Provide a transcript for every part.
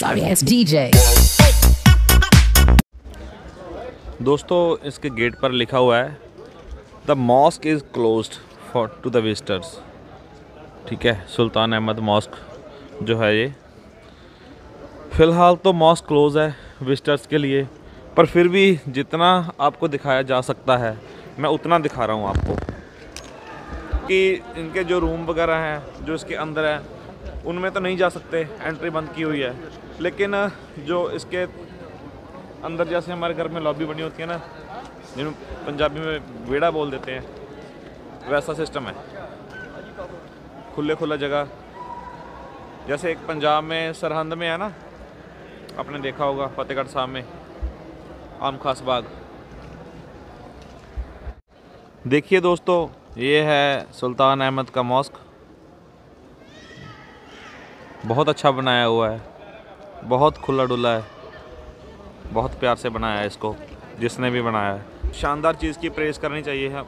sorry ass DJ. दोस्तों, इसके gate पर लिखा हुआ है the mosque is closed for to the visitors ठीक है, सुल्तान अहमद मॉस्क जो है ये। फ़िलहाल तो मॉस्क क्लोज़ है विजिटर्स के लिए, पर फिर भी जितना आपको दिखाया जा सकता है, मैं उतना दिखा रहा हूँ आपको। कि इनके जो रूम वगैरह हैं, जो इसके अंदर है उनमें तो नहीं जा सकते एंट्री बंद की हुई है। लेकिन, जो इसके अंदर जैसे हमारे घर में लॉबी बनी होती है ना, जिन्हें पंजाबी में वेड़ा बोल देते हैं, वैसा सिस्टम है। खुले खुला जगह। जैसे एक पंजाब में सरहंद में है ना, आपने देखा होगा, फतेहगढ़ साहब में, आम खास बाग। देखिए दोस्तों, ये है सुल्तान अहमद का मॉस्क। बहुत अच्छा बनाया हुआ है। बहुत खुला डुला है। बहुत प्यार से बनाया है इसको, जिसने भी बनाया है। शानदार चीज़ की प्रेस करनी चाहिए है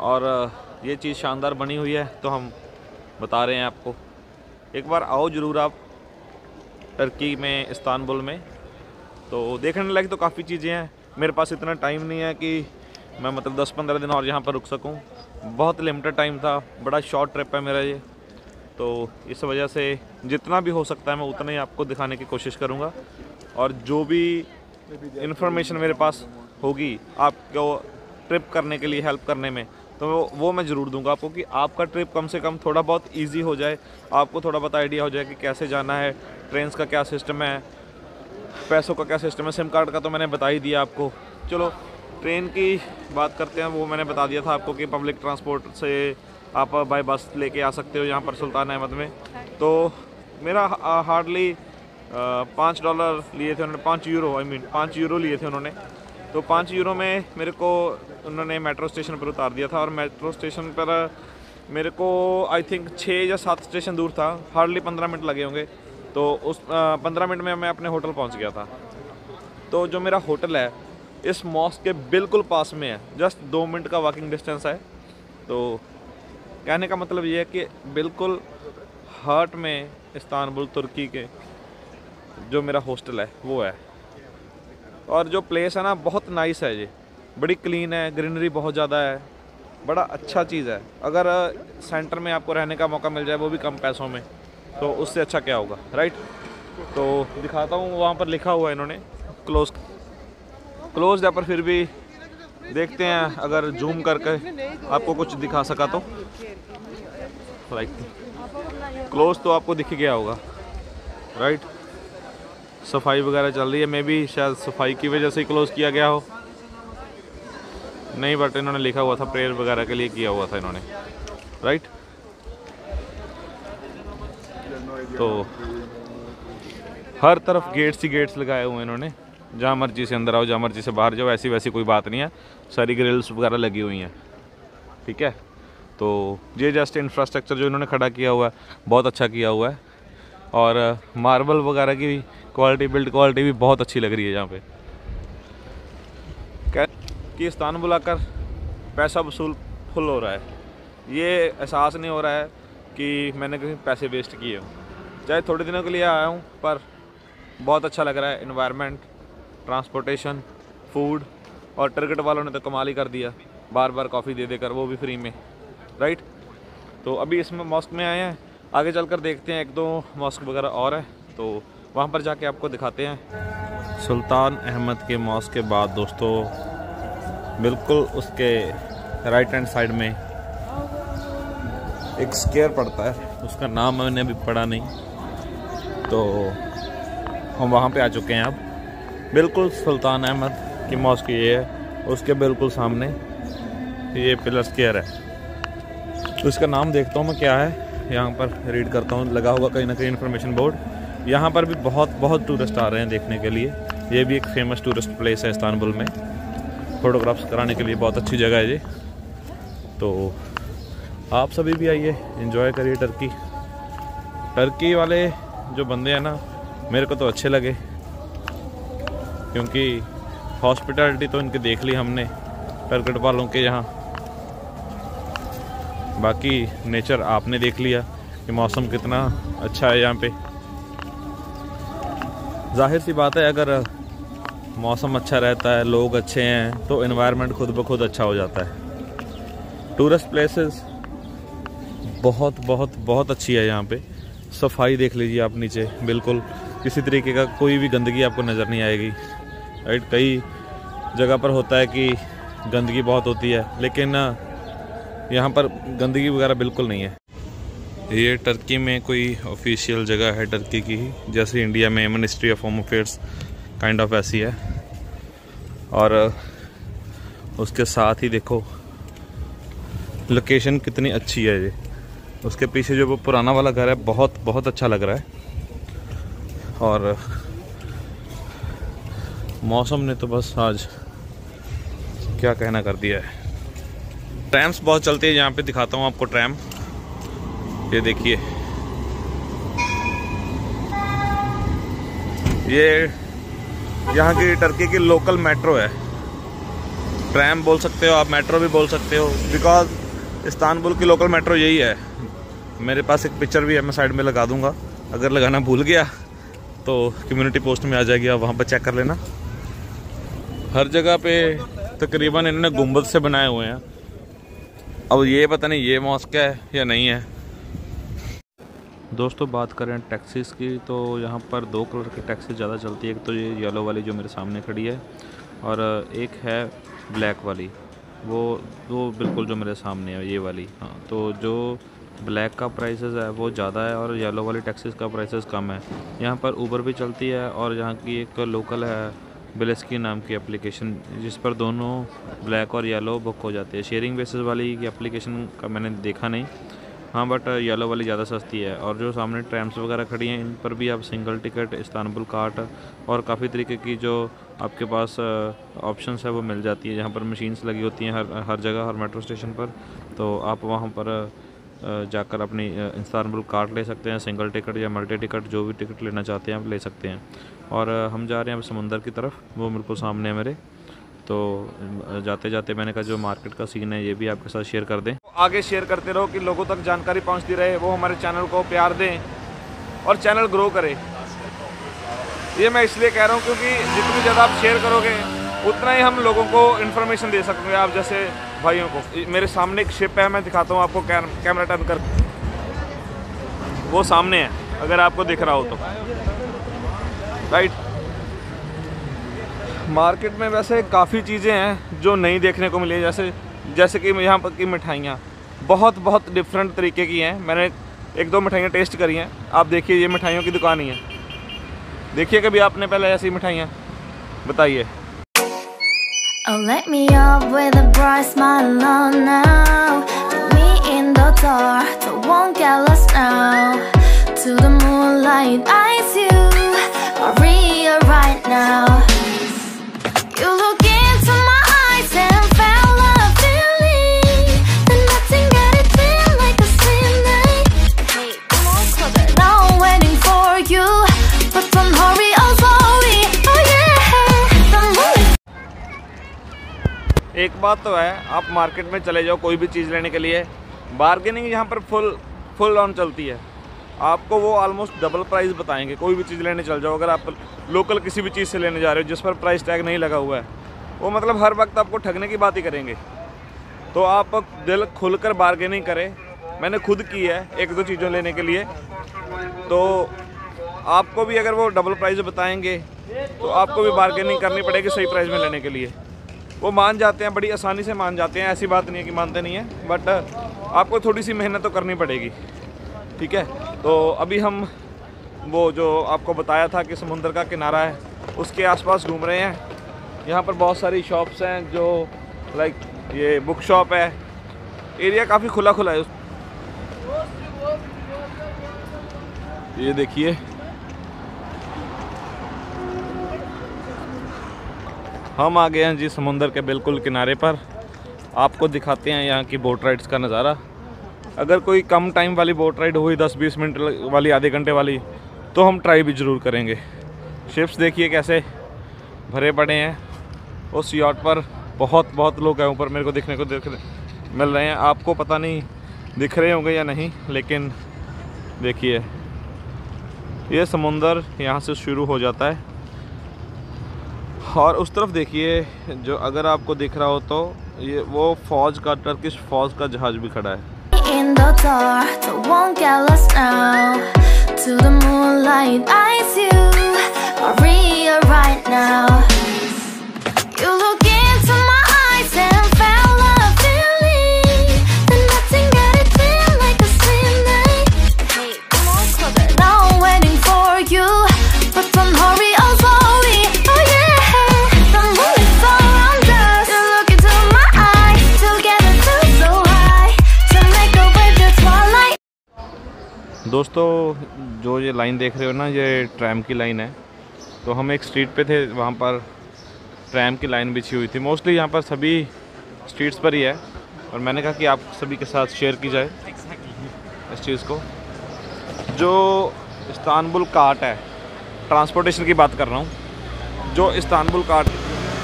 और, ये चीज़ शानदार बनी हुई है तो हम बता रहे हैं आपको। एक बार आओ ज़रूर आप टर्की में इस्तानबुल में। तो देखने लायक तो काफ़ी चीज़ें हैं। मेरे पास इतना टाइम नहीं है कि मैं मतलब 10-15 दिन और यहाँ पर रुक सकूँ। बहुत लिमिटेड टाइम था। बड़ा शॉर्ट ट्रिप है मेरा ये। तो इस वजह से जितना भी हो सकता है मैं उतना ही आपको दिखाने की कोशिश करूँगा। और जो भी इन्फॉर्मेशन मेरे पास होगी आपको ट्रिप करने के लिए हेल्प करने में तो वो मैं ज़रूर दूँगा आपको कि आपका ट्रिप कम से कम थोड़ा बहुत इजी हो जाए। आपको थोड़ा बहुत आइडिया हो जाए कि कैसे जाना है ट्रेन का क्या सिस्टम है, पैसों का क्या सिस्टम है सिम कार्ड का तो मैंने बता ही दिया आपको। चलो ट्रेन की बात करते हैं, वो मैंने बता दिया था आपको कि पब्लिक ट्रांसपोर्ट से आप बाई बस लेके आ सकते हो यहाँ पर सुल्तान अहमद में। तो मेरा हार्डली पाँच डॉलर लिए थे उन्होंने, पाँच यूरो आई मीन पाँच यूरो लिए थे उन्होंने। तो पाँच यूरो में मेरे को उन्होंने मेट्रो स्टेशन पर उतार दिया था और मेट्रो स्टेशन पर मेरे को आई थिंक छः या सात स्टेशन दूर था। हार्डली पंद्रह मिनट लगे होंगे। तो उस पंद्रह मिनट में मैं अपने होटल पहुँच गया था। तो जो मेरा होटल है, इस मॉस्क के बिल्कुल पास में है। जस्ट दो मिनट का वॉकिंग डिस्टेंस है। तो कहने का मतलब ये है कि बिल्कुल हार्ट में इस्तानबुल तुर्की के जो मेरा हॉस्टल है, वो है। और जो प्लेस है ना, बहुत नाइस है ये। बड़ी क्लीन है ग्रीनरी बहुत ज़्यादा है, बड़ा अच्छा चीज़ है। अगर सेंटर में आपको रहने का मौका मिल जाए, वो भी कम पैसों में तो उससे अच्छा क्या होगा राइट तो दिखाता हूँ, वहाँ पर लिखा हुआ है इन्होंने क्लोज क्लोज है, पर फिर भी देखते हैं अगर जूम करके आपको कुछ दिखा सका तो। राइट क्लोज तो आपको दिख गया होगा राइट सफ़ाई वगैरह चल रही है मे भी शायद सफ़ाई की वजह से ही क्लोज़ किया गया हो। नहीं बट इन्होंने लिखा हुआ था प्रेयर वगैरह के लिए किया हुआ था इन्होंने राइट तो हर तरफ़ गेट्स ही गेट्स लगाए हुए इन्होंने। जहाँ मर्ज़ी से अंदर आओ, जहाँ मर्ज़ी से बाहर जाओ, ऐसी वैसी कोई बात नहीं है। सारी ग्रिल्स वगैरह लगी हुई हैं। ठीक है? तो ये जस्ट इंफ्रास्ट्रक्चर जो इन्होंने खड़ा किया हुआ है, बहुत अच्छा किया हुआ है। और मार्बल वगैरह की क्वालिटी बिल्ड क्वालिटी भी बहुत अच्छी लग रही है यहाँ पे। कह कि स्थान बुलाकर पैसा वसूल फुल हो रहा है। ये एहसास नहीं हो रहा है कि मैंने कहीं पैसे वेस्ट किए हों। चाहे थोड़े दिनों के लिए आया हूँ, पर बहुत अच्छा लग रहा है इन्वायरमेंट ट्रांसपोर्टेशन, फ़ूड और टिकट वालों ने तो कमाल ही कर दिया। बार बार कॉफ़ी दे देकर, वो भी फ्री में। राइट तो अभी इसमें मॉस्क में आए हैं। आगे चलकर देखते हैं, एक दो मॉस्क वगैरह और है। तो वहाँ पर जाके आपको दिखाते हैं। सुल्तान अहमद के मॉस्क के बाद दोस्तों, बिल्कुल उसके राइट हैंड साइड में एक स्केयर पड़ता है। उसका नाम मैंने अभी पढ़ा नहीं। तो हम वहाँ पे आ चुके हैं अब। बिल्कुल सुल्तान अहमद की मॉस्क ये है, उसके बिल्कुल सामने ये पिलर स्केयर है। तो इसका नाम देखता हूँ मैं क्या है। यहाँ पर रीड करता हूँ, लगा हुआ कहीं ना कहीं इन्फॉर्मेशन बोर्ड यहाँ पर भी बहुत बहुत टूरिस्ट आ रहे हैं देखने के लिए। ये भी एक फ़ेमस टूरिस्ट प्लेस है इस्तानबुल में। फ़ोटोग्राफ्स कराने के लिए बहुत अच्छी जगह है ये तो आप सभी भी आइए इन्जॉय करिए टर्की टर्की वाले जो बंदे हैं ना, मेरे को तो अच्छे लगे। क्योंकि हॉस्पिटलिटी तो इनके देख ली हमने टर्कट वालों के यहाँ। बाकी नेचर आपने देख लिया कि मौसम कितना अच्छा है यहाँ पे। ज़ाहिर सी बात है, अगर मौसम अच्छा रहता है, लोग अच्छे हैं तो इन्वायरमेंट खुद ब खुद अच्छा हो जाता है। टूरिस्ट प्लेसेस बहुत बहुत बहुत अच्छी है यहाँ पे। सफ़ाई देख लीजिए आप नीचे, बिल्कुल। किसी तरीके का कोई भी गंदगी आपको नज़र नहीं आएगी। राइट कई जगह पर होता है कि गंदगी बहुत होती है, लेकिन यहाँ पर गंदगी वगैरह बिल्कुल नहीं है। ये टर्की में कोई ऑफिशियल जगह है टर्की की जैसे इंडिया में ministry of home affairs kind of ऐसी है। और उसके साथ ही देखो लोकेशन कितनी अच्छी है ये। उसके पीछे जो वो पुराना वाला घर है, बहुत बहुत अच्छा लग रहा है। और मौसम ने तो बस आज क्या कहना कर दिया है। ट्रैम्स बहुत चलते हैं, यहाँ पे दिखाता हूँ आपको ट्रैम ये देखिए। ये यहाँ की टर्की की लोकल मेट्रो है। ट्रैम बोल सकते हो आप मेट्रो भी बोल सकते हो। बिकॉज़ इस्तानबुल की लोकल मेट्रो यही है। मेरे पास एक पिक्चर भी है, मैं साइड में लगा दूँगा। अगर लगाना भूल गया तो कम्युनिटी पोस्ट में आ जाएगी, आप वहाँ पर चेक कर लेना। हर जगह पे तकरीबन इन्होंने गुंबद से बनाए हुए हैं। अब ये पता नहीं, ये मॉस्क है या नहीं है। दोस्तों, बात करें टैक्सीज़ की तो यहाँ पर दो कलर की टैक्सी ज़्यादा चलती है। एक तो ये येलो वाली जो मेरे सामने खड़ी है, और एक है ब्लैक वाली। वो वो बिल्कुल जो मेरे सामने है, ये वाली। हाँ तो जो ब्लैक का प्राइसेस है, वो ज़्यादा है, और येलो वाली टैक्सीज का प्राइसेस कम है। यहाँ पर ऊबर भी चलती है, और यहाँ की एक लोकल है बिलेस्की नाम की एप्लीकेशन जिस पर दोनों ब्लैक और येलो बुक हो जाते हैं। शेयरिंग बेसिस वाली की एप्लीकेशन का मैंने देखा नहीं। हाँ बट येलो वाली ज़्यादा सस्ती है। और जो सामने ट्रैम्स वगैरह खड़ी हैं, इन पर भी आप सिंगल टिकट इस्तानबुल कार्ट और काफ़ी तरीके की जो आपके पास ऑप्शंस है, वो मिल जाती है। जहाँ पर मशीन्स लगी होती हैं हर हर जगह, हर मेट्रो स्टेशन पर। तो आप वहाँ पर जाकर अपनी इस्तानबुल कार्ड ले सकते हैं, सिंगल टिकट या मल्टी टिकट, जो भी टिकट लेना चाहते हैं आप ले सकते हैं। और हम जा रहे हैं अब समुंदर की तरफ़, वो बिल्कुल सामने है मेरे। तो जाते जाते मैंने कहा, जो मार्केट का सीन है, ये भी आपके साथ शेयर कर दें। आगे शेयर करते रहो कि लोगों तक जानकारी पहुँचती रहे, वो हमारे चैनल को प्यार दें और चैनल ग्रो करे। ये मैं इसलिए कह रहा हूँ क्योंकि जितनी ज़्यादा आप शेयर करोगे उतना ही हम लोगों को इन्फॉर्मेशन दे सकेंगे आप जैसे भाइयों को। मेरे सामने एक शिप है मैं दिखाता हूँ आपको कैम, कैमरा टर्न कर। वो सामने है अगर आपको दिख रहा हो तो। राइट मार्केट में वैसे काफ़ी चीज़ें हैं जो नहीं देखने को मिली जैसे जैसे कि यहाँ पर की मिठाइयाँ। बहुत बहुत डिफरेंट तरीके की हैं। मैंने एक दो मिठाइयाँ टेस्ट करी हैं। आप देखिए ये मिठाइयों की दुकान ही है। देखिए कभी आपने पहले ऐसी मिठाइयाँ? बताइए। Oh, let me up with a bright smile on now Put me in the dark, don't won't get lost now. To the moonlight, eyes you, Maria right now बात तो है, आप मार्केट में चले जाओ कोई भी चीज़ लेने के लिए। बार्गेनिंग यहाँ पर फुल फुल ऑन चलती है। आपको वो ऑलमोस्ट डबल प्राइस बताएँगे, कोई भी चीज़ लेने चल जाओ। अगर आप लोकल किसी भी चीज़ से लेने जा रहे हो, जिस पर प्राइस टैग नहीं लगा हुआ है, वो मतलब हर वक्त आपको ठगने की बात ही करेंगे। तो आप दिल खुल कर बार्गेनिंग करें। मैंने खुद की है, एक दो चीज़ों लेने के लिए। तो आपको भी अगर वो डबल प्राइस बताएँगे तो आपको भी बार्गेनिंग करनी पड़ेगी सही प्राइस में लेने के लिए। वो मान जाते हैं, बड़ी आसानी से मान जाते हैं, ऐसी बात नहीं है कि मानते नहीं हैं बट आपको थोड़ी सी मेहनत तो करनी पड़ेगी, ठीक है? तो अभी हम वो जो आपको बताया था कि समुंदर का किनारा है, उसके आसपास घूम रहे हैं। यहाँ पर बहुत सारी शॉप्स हैं जो लाइक ये बुक शॉप है। एरिया काफ़ी खुला खुला है। ये देखिए। हम आ गए हैं जी समुंदर के बिल्कुल किनारे पर। आपको दिखाते हैं यहाँ की बोट राइड्स का नज़ारा। अगर कोई कम टाइम वाली बोट राइड हुई 10-20 मिनट वाली, आधे घंटे वाली तो हम ट्राई भी ज़रूर करेंगे। शिप्स देखिए कैसे भरे पड़े हैं। उस यार्ड पर बहुत बहुत लोग हैं ऊपर, मेरे को देखने को देख मिल रहे हैं। आपको पता नहीं दिख रहे होंगे या नहीं, लेकिन देखिए। ये समुंदर यहाँ से शुरू हो जाता है। और उस तरफ़ देखिए, जो अगर आपको दिख रहा हो तो ये वो फौज का टर्किश फौज का जहाज़ भी खड़ा है। दोस्तों जो ये लाइन देख रहे हो ना ये ट्रैम की लाइन है। तो हम एक स्ट्रीट पे थे वहाँ पर ट्रैम की लाइन बिछी हुई थी। मोस्टली यहाँ पर सभी स्ट्रीट्स पर ही है। और मैंने कहा कि आप सभी के साथ शेयर की जाए इस चीज़ को। जो इस्तानबुल काट है ट्रांसपोर्टेशन की बात कर रहा हूँ। जो इस्तानबुल काट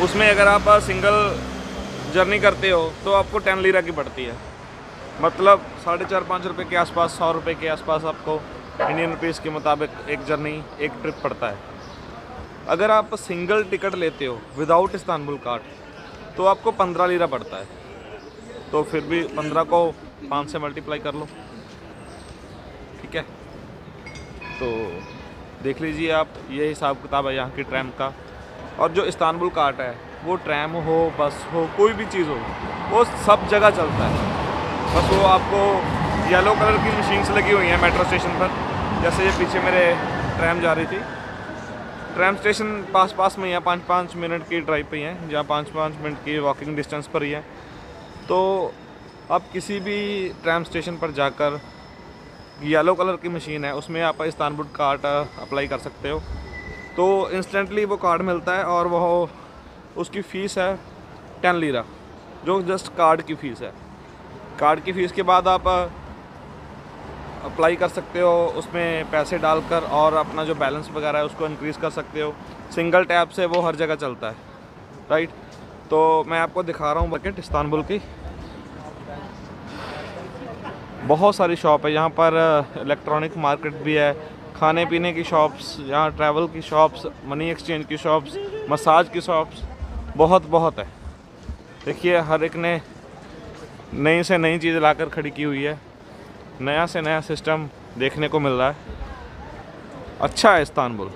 उसमें अगर आप सिंगल जर्नी करते हो तो आपको टेन लीरा की पड़ती है। मतलब साढ़े चार पाँच रुपये के आसपास, सौ रुपये के आसपास आपको इंडियन रुपीज़ के मुताबिक एक जर्नी एक ट्रिप पड़ता है। अगर आप सिंगल टिकट लेते हो विदाउट इस्तानबुल कार्ड तो आपको पंद्रह लीरा पड़ता है। तो फिर भी पंद्रह को पाँच से मल्टीप्लाई कर लो। ठीक है? तो देख लीजिए आप, ये हिसाब किताब है यहाँ की ट्रैम का। और जो इस्तानबुल कार्ट है, वो ट्रैम हो बस हो, कोई भी चीज़ हो, वो सब जगह चलता है। बस वो आपको येलो कलर की मशीन्स लगी हुई हैं मेट्रो स्टेशन पर। जैसे ये पीछे मेरे ट्रैम जा रही थी। ट्रैम स्टेशन पास पास में ही है पाँच पाँच मिनट की ड्राइव पे ही है, जहाँ पाँच पाँच मिनट की वॉकिंग डिस्टेंस पर ही है। तो आप किसी भी ट्रैम स्टेशन पर जाकर येलो कलर की मशीन है, उसमें आप इस्तानबुल कार्ड अप्लाई कर सकते हो। तो इंस्टेंटली वो कार्ड मिलता है और वह उसकी फ़ीस है टेन लीरा जो जस्ट कार्ड की फ़ीस है। कार्ड की फ़ीस के बाद आप अप्लाई कर सकते हो, उसमें पैसे डालकर और अपना जो बैलेंस वगैरह है उसको इंक्रीज़ कर सकते हो। सिंगल टैप से वो हर जगह चलता है राइट तो मैं आपको दिखा रहा हूँ बकेट इस्तानबुल की। बहुत सारी शॉप है, यहाँ पर इलेक्ट्रॉनिक मार्केट भी है। खाने पीने की शॉप्स यहाँ ट्रैवल की शॉप्स मनी एक्सचेंज की शॉप्स मसाज की शॉप्स बहुत बहुत है। देखिए, हर एक ने नई से नई चीज़ लाकर खड़ी की हुई है। नया से नया सिस्टम देखने को मिल रहा है। अच्छा है इस्तानबुल